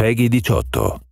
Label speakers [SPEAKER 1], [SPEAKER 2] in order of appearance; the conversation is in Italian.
[SPEAKER 1] Peggy 18.